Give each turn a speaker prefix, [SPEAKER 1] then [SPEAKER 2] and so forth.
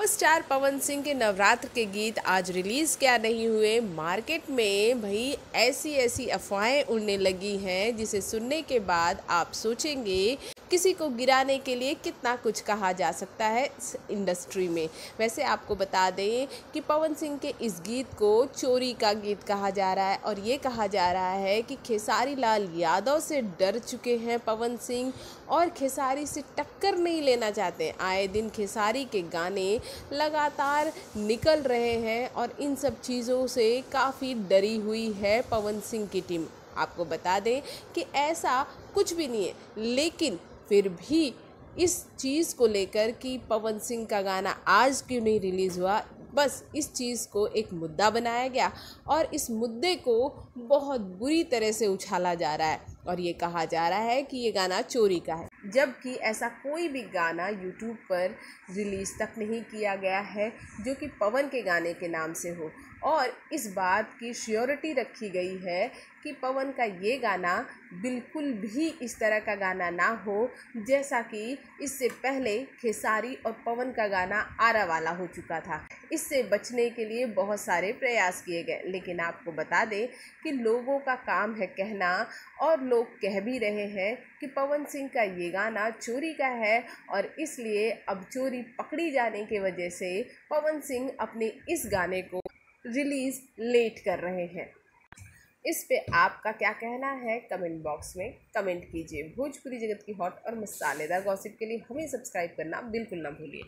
[SPEAKER 1] Power star Pawan Singh के नवरात्र के गीत आज रिलीज़ क्या नहीं हुए? मार्केट में भाई ऐसी ऐसी अफवाहें उड़ने लगी हैं, जिसे सुनने के बाद आप सोचेंगे किसी को गिराने के लिए कितना कुछ कहा जा सकता है इस इंडस्ट्री में। वैसे आपको बता दें कि पवन सिंह के इस गीत को चोरी का गीत कहा जा रहा है और ये कहा जा रहा है कि खेसारी लाल यादव से डर चुके हैं पवन सिंह और खेसारी से टक्कर नहीं लेना चाहते। आए दिन खेसारी के गाने लगातार निकल रहे हैं और इन सब चीज़ों से काफ़ी डरी हुई है पवन सिंह की टीम। आपको बता दें कि ऐसा कुछ भी नहीं है, लेकिन फिर भी इस चीज़ को लेकर कि पवन सिंह का गाना आज क्यों नहीं रिलीज़ हुआ, बस इस चीज़ को एक मुद्दा बनाया गया और इस मुद्दे को बहुत बुरी तरह से उछाला जा रहा है। और ये कहा जा रहा है कि ये गाना चोरी का है। जबकि ऐसा कोई भी गाना यूट्यूब पर रिलीज़ तक नहीं किया गया है, जो कि पवन के गाने के नाम से हो। और इस बात की श्योरिटी रखी गई है कि पवन का ये गाना बिल्कुल भी इस तरह का गाना ना हो, जैसा कि इससे पहले खेसारी और पवन का गाना आरा वाला हो चुका था। इससे बचने के लिए बहुत सारे प्रयास किए गए। लेकिन आपको बता दें कि लोगों का काम है कहना, और लोग कह भी रहे हैं कि पवन सिंह का ये गाना चोरी का है, और इसलिए अब चोरी पकड़ी जाने की वजह से पवन सिंह अपने इस गाने को रिलीज़ लेट कर रहे हैं। इस पे आपका क्या कहना है? कमेंट बॉक्स में कमेंट कीजिए। भोजपुरी जगत की हॉट और मसालेदार गॉसिप के लिए हमें सब्सक्राइब करना बिल्कुल ना भूलिए।